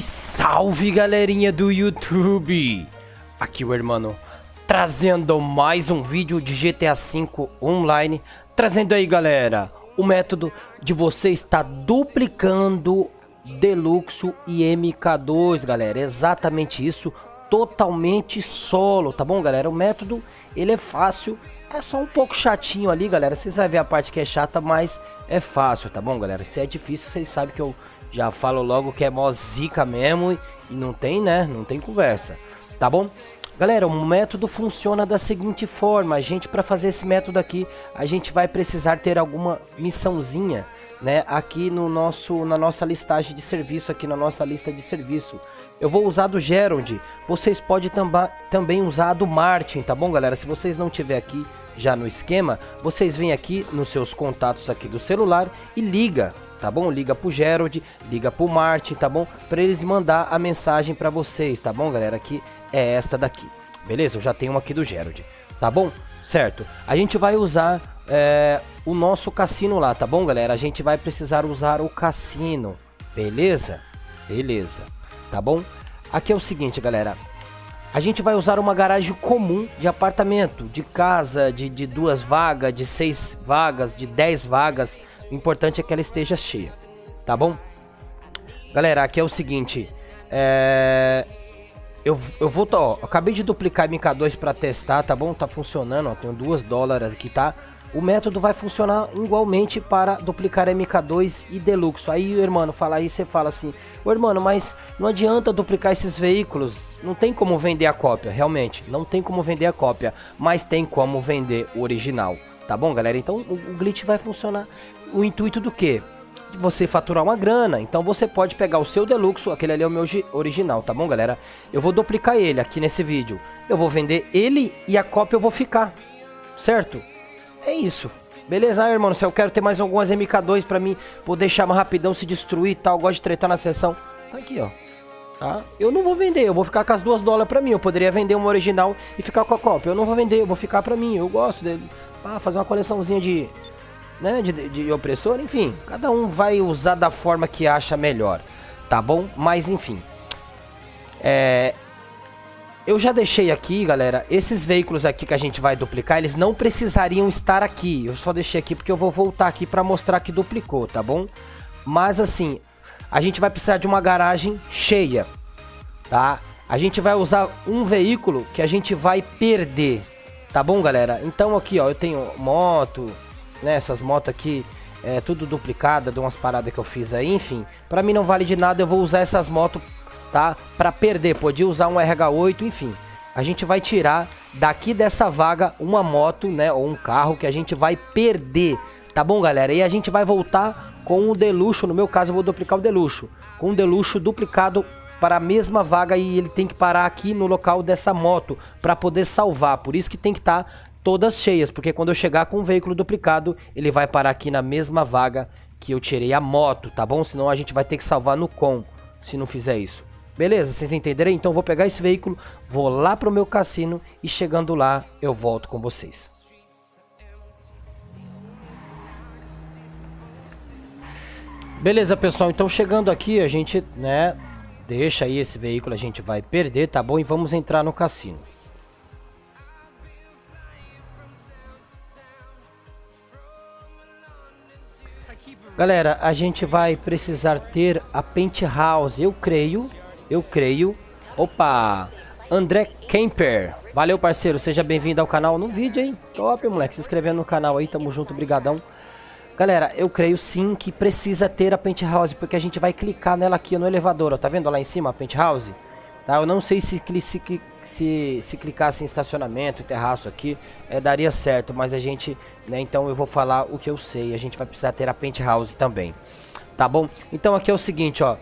Salve, salve galerinha do YouTube! Aqui o irmão trazendo mais um vídeo de GTA V Online. Trazendo aí galera, o método de você estar duplicando Deluxo e MK2 galera. Exatamente isso, totalmente solo, tá bom galera? O método, ele é fácil, é só um pouco chatinho ali galera. Vocês vão ver a parte que é chata, mas é fácil, tá bom galera? Se é difícil, vocês sabem que eu já falo logo que é mó zica mesmo e não tem, né? Não tem conversa. Tá bom? Galera, o método funciona da seguinte forma. A gente, para fazer esse método aqui, a gente vai precisar ter alguma missãozinha, né? Aqui no nosso, na nossa listagem de serviço, aqui na nossa lista de serviço. Eu vou usar do Gerald. Vocês podem tamba, também usar do Martin, tá bom, galera? Se vocês não tiver aqui já no esquema, vocês vêm aqui nos seus contatos aqui do celular e liga tá bom? Liga pro Gerald, liga pro Martin, tá bom? Para eles mandar a mensagem para vocês, tá bom, galera? Que é esta daqui, beleza? Eu já tenho uma aqui do Gerald, tá bom? Certo. A gente vai usar é, o nosso cassino lá, tá bom, galera? A gente vai precisar usar o cassino, beleza? Beleza, tá bom? Aqui é o seguinte, galera. A gente vai usar uma garagem comum de apartamento, de casa, de, de duas vagas, de seis vagas, de dez vagas, o importante é que ela esteja cheia, tá bom? Galera, aqui é o seguinte, é... Eu, eu vou, ó, acabei de duplicar MK2 para testar, tá bom? Tá funcionando, ó, tenho duas dólares aqui, tá? O método vai funcionar igualmente para duplicar MK2 e Deluxe. Aí o irmão fala aí, você fala assim, ô irmão, mas não adianta duplicar esses veículos, não tem como vender a cópia, realmente, não tem como vender a cópia, mas tem como vender o original. Tá bom, galera? Então o, o glitch vai funcionar. O intuito do? De você faturar uma grana. Então você pode pegar o seu Deluxe, aquele ali é o meu original, tá bom, galera? Eu vou duplicar ele aqui nesse vídeo. Eu vou vender ele e a cópia eu vou ficar. Certo? É isso. Beleza, ah, irmão? Se eu quero ter mais algumas MK2 pra mim poder chamar rapidão, se destruir e tal, gosto de tretar na sessão. Tá aqui, ó. Tá? Eu não vou vender, eu vou ficar com as duas dólares pra mim. Eu poderia vender uma original e ficar com a cópia. Eu não vou vender, eu vou ficar pra mim. Eu gosto dele ah, fazer uma coleçãozinha de, né, de, de opressor, enfim, cada um vai usar da forma que acha melhor, tá bom? Mas enfim, é, eu já deixei aqui, galera, esses veículos aqui que a gente vai duplicar, eles não precisariam estar aqui. Eu só deixei aqui porque eu vou voltar aqui para mostrar que duplicou, tá bom? Mas assim, a gente vai precisar de uma garagem cheia, tá? A gente vai usar um veículo que a gente vai perder, Tá bom, galera? Então aqui, ó, eu tenho moto, né? Essas motos aqui, é tudo duplicada de umas paradas que eu fiz aí, enfim. Pra mim não vale de nada, eu vou usar essas motos, tá? Pra perder, podia usar um RH8, enfim. A gente vai tirar daqui dessa vaga uma moto, né? Ou um carro que a gente vai perder, tá bom, galera? E a gente vai voltar com o Deluxo, no meu caso eu vou duplicar o Deluxo. Com o Deluxo duplicado para a mesma vaga e ele tem que parar aqui no local dessa moto para poder salvar. Por isso que tem que estar tá todas cheias, porque quando eu chegar com o veículo duplicado, ele vai parar aqui na mesma vaga que eu tirei a moto, tá bom? Senão a gente vai ter que salvar no com, se não fizer isso. Beleza? Vocês entenderam? Então vou pegar esse veículo, vou lá pro meu cassino e chegando lá eu volto com vocês. Beleza, pessoal. Então chegando aqui, a gente, né, Deixa aí esse veículo, a gente vai perder, tá bom? E vamos entrar no cassino. Galera, a gente vai precisar ter a Penthouse, eu creio, eu creio. Opa, André Kemper, valeu parceiro, seja bem-vindo ao canal. No vídeo, hein? Top, moleque, se inscrevendo no canal aí, tamo junto, brigadão. Galera, eu creio sim que precisa ter a penthouse, porque a gente vai clicar nela aqui no elevador, ó, tá vendo lá em cima a penthouse? Tá, eu não sei se, se, se, se clicasse em estacionamento terraço aqui, é, daria certo, mas a gente, né, então eu vou falar o que eu sei, a gente vai precisar ter a penthouse também, tá bom? Então aqui é o seguinte, ó,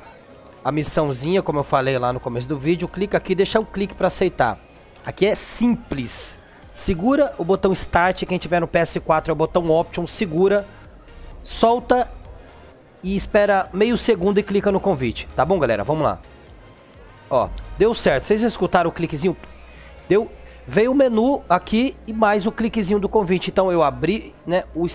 a missãozinha, como eu falei lá no começo do vídeo, clica aqui, deixa um clique para aceitar. Aqui é simples, segura o botão Start, quem tiver no PS4 é o botão Option, segura solta e espera meio segundo e clica no convite. Tá bom, galera? Vamos lá. Ó, deu certo. Vocês escutaram o cliquezinho? Deu? Veio o menu aqui e mais o cliquezinho do convite. Então eu abri né, o,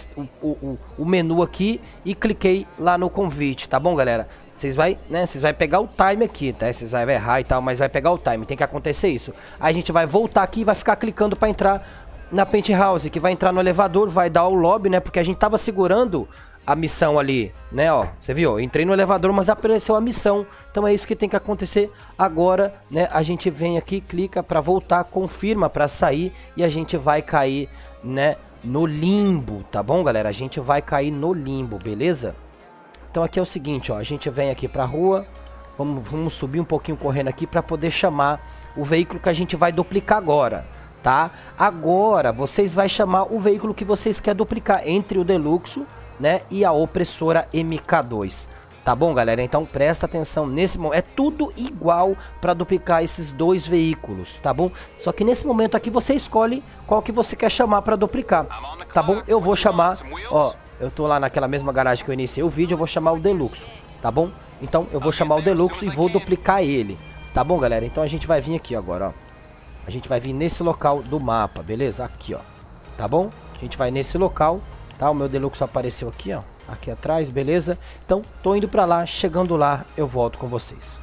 o, o, o menu aqui e cliquei lá no convite, tá bom, galera? Vocês vai, né, vocês vai pegar o time aqui, tá? Vocês vai errar e tal, mas vai pegar o time, tem que acontecer isso. Aí a gente vai voltar aqui e vai ficar clicando para entrar na penthouse, que vai entrar no elevador, vai dar o lobby, né? Porque a gente tava segurando a missão ali, né, ó. Você viu? entrei no elevador, mas apareceu a missão. Então é isso que tem que acontecer agora, né? A gente vem aqui, clica para voltar, confirma para sair e a gente vai cair, né, no limbo, tá bom, galera? A gente vai cair no limbo, beleza? Então aqui é o seguinte, ó, a gente vem aqui pra rua, vamos, vamos subir um pouquinho correndo aqui para poder chamar o veículo que a gente vai duplicar agora, tá? Agora vocês vai chamar o veículo que vocês querem duplicar entre o Deluxo, né, e a opressora MK2. Tá bom, galera? Então presta atenção nesse momento. É tudo igual para duplicar esses dois veículos, tá bom? Só que nesse momento aqui você escolhe qual que você quer chamar para duplicar, tá bom? Eu vou chamar, ó, eu tô lá naquela mesma garagem que eu iniciei o vídeo, eu vou chamar o Deluxe, tá bom? Então eu vou chamar o Deluxe e vou duplicar ele, tá bom, galera? Então a gente vai vir aqui agora, ó. A gente vai vir nesse local do mapa, beleza? Aqui, ó. Tá bom? A gente vai nesse local, tá? O meu Deluxe apareceu aqui, ó. Aqui atrás, beleza? Então, tô indo pra lá. Chegando lá, eu volto com vocês.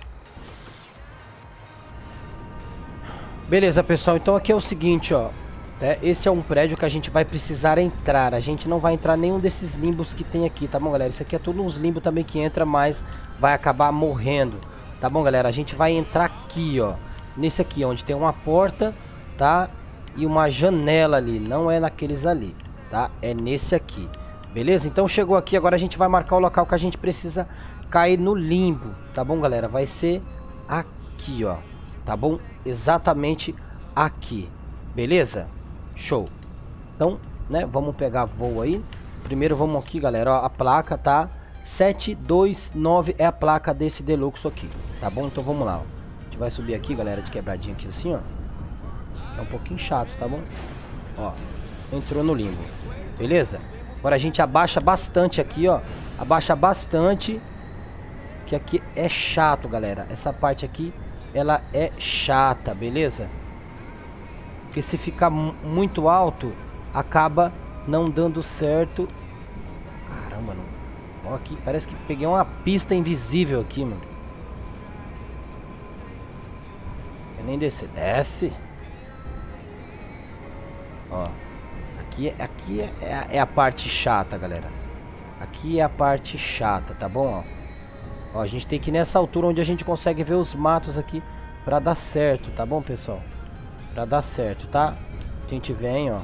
Beleza, pessoal. Então aqui é o seguinte, ó. É, esse é um prédio que a gente vai precisar entrar. A gente não vai entrar nenhum desses limbos que tem aqui, tá bom, galera? Isso aqui é tudo uns limbos também que entra, mas vai acabar morrendo. Tá bom, galera? A gente vai entrar aqui, ó. Nesse aqui, onde tem uma porta, tá? E uma janela ali. Não é naqueles ali, tá? É nesse aqui. Beleza? Então chegou aqui, agora a gente vai marcar o local que a gente precisa cair no limbo. Tá bom, galera? Vai ser aqui, ó. Tá bom? Exatamente aqui. Beleza? Show. Então, né, vamos pegar voo aí. Primeiro vamos aqui, galera, ó, a placa tá 729 é a placa desse Deluxe aqui, tá bom? Então vamos lá, ó. A gente vai subir aqui, galera, de quebradinha aqui assim, ó. É um pouquinho chato, tá bom? Ó, entrou no limbo. Beleza? Agora a gente abaixa bastante aqui, ó. Abaixa bastante. Que aqui é chato, galera. Essa parte aqui, ela é chata, beleza? Porque se ficar muito alto, acaba não dando certo. Caramba, não. Ó, aqui parece que peguei uma pista invisível aqui, mano. Quer nem descer. Desce. Ó. Aqui, aqui é, é, é, a parte chata, galera. Aqui é a parte chata, tá bom? Ó, a gente tem que ir nessa altura onde a gente consegue ver os matos aqui pra dar certo, tá bom, pessoal? Pra dar certo, tá? A gente vem, ó.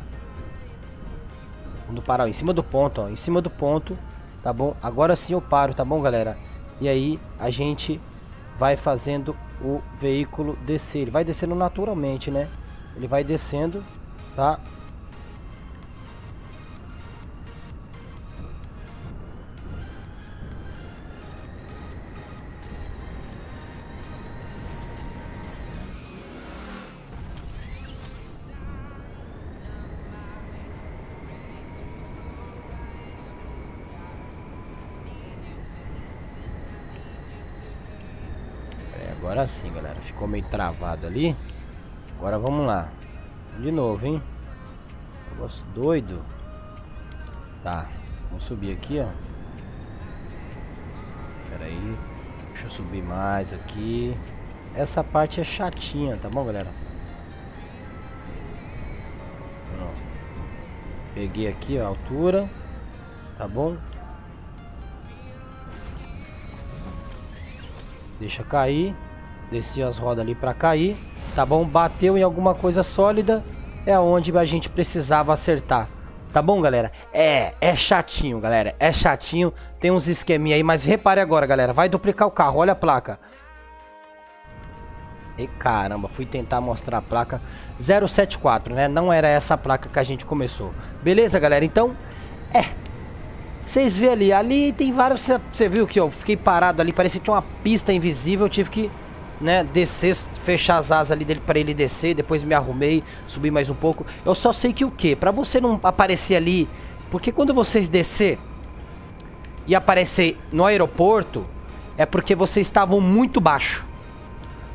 Vamos parar ó, em cima do ponto, ó. Em cima do ponto, tá bom? Agora sim eu paro, tá bom, galera? E aí a gente vai fazendo o veículo descer. Ele vai descendo naturalmente, né? Ele vai descendo, tá? Agora sim, galera. Ficou meio travado ali. Agora vamos lá. De novo, hein? Negócio doido. Tá. Vamos subir aqui, ó. Pera aí. Deixa eu subir mais aqui. Essa parte é chatinha, tá bom, galera? Pronto. Peguei aqui a altura. Tá bom? Deixa cair. Desci as rodas ali para cair. Tá bom? Bateu em alguma coisa sólida. É onde a gente precisava acertar. Tá bom, galera? É, é chatinho, galera. É chatinho. Tem uns esqueminha aí, mas repare agora, galera. Vai duplicar o carro. Olha a placa. E caramba, fui tentar mostrar a placa 074, né? Não era essa placa que a gente começou. Beleza, galera? Então, é. Vocês vê ali, ali tem vários... Você viu que eu fiquei parado ali, parecia que tinha uma pista invisível. Eu tive que né, descer, fechar as asas ali dele para ele descer, depois me arrumei, subi mais um pouco. Eu só sei que o que? Para você não aparecer ali, porque quando vocês descer e aparecer no aeroporto, é porque vocês estavam muito baixo.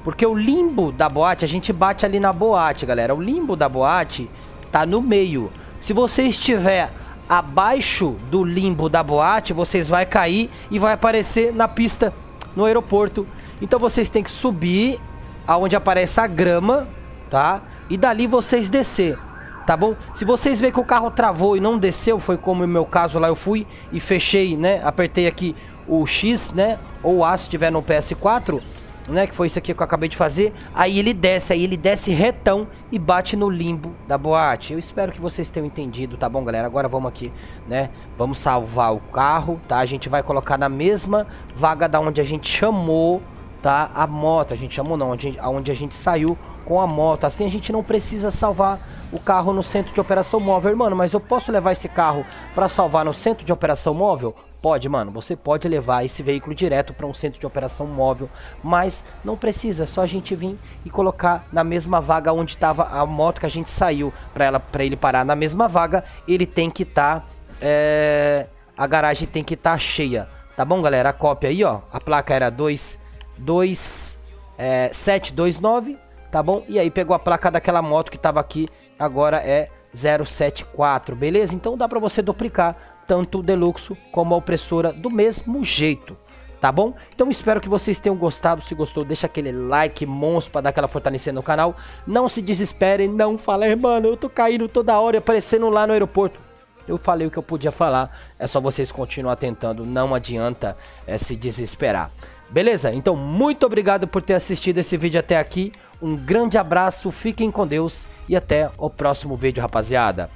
Porque o limbo da boate, a gente bate ali na boate, galera. O limbo da boate tá no meio. Se você estiver abaixo do limbo da boate, vocês vai cair e vai aparecer na pista no aeroporto. Então vocês têm que subir aonde aparece a grama, tá? E dali vocês descer, tá bom? Se vocês verem que o carro travou e não desceu, foi como no meu caso lá eu fui e fechei, né? Apertei aqui o X, né? Ou A se estiver no PS4, né? Que foi isso aqui que eu acabei de fazer. Aí ele desce, aí ele desce retão e bate no limbo da boate. Eu espero que vocês tenham entendido, tá bom, galera? Agora vamos aqui, né? Vamos salvar o carro, tá? A gente vai colocar na mesma vaga da onde a gente chamou, tá? A moto, a gente chamou não, onde, onde a gente saiu com a moto. Assim a gente não precisa salvar o carro no centro de operação móvel. Mano, mas eu posso levar esse carro para salvar no centro de operação móvel? Pode, mano. Você pode levar esse veículo direto para um centro de operação móvel, mas não precisa. É só a gente vir e colocar na mesma vaga onde estava a moto que a gente saiu para ela para ele parar na mesma vaga. Ele tem que estar tá, é... a garagem tem que estar tá cheia. Tá bom, galera? A cópia aí, ó. A placa era 2 2 é, 729 tá bom? E aí pegou a placa daquela moto que tava aqui, agora é 074, beleza? Então dá para você duplicar tanto o Deluxo como a opressora do mesmo jeito, tá bom? Então espero que vocês tenham gostado, se gostou deixa aquele like monstro para dar aquela fortalecida no canal, não se desesperem, não falem, mano, eu tô caindo toda hora aparecendo lá no aeroporto. Eu falei o que eu podia falar, é só vocês continuar tentando, não adianta é, se desesperar. Beleza? Então, muito obrigado por ter assistido esse vídeo até aqui. Um grande abraço, fiquem com Deus e até o próximo vídeo, rapaziada.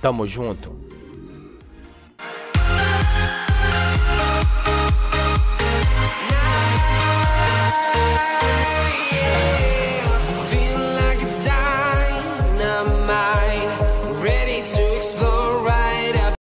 Tamo junto.